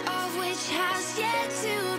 of which has yet to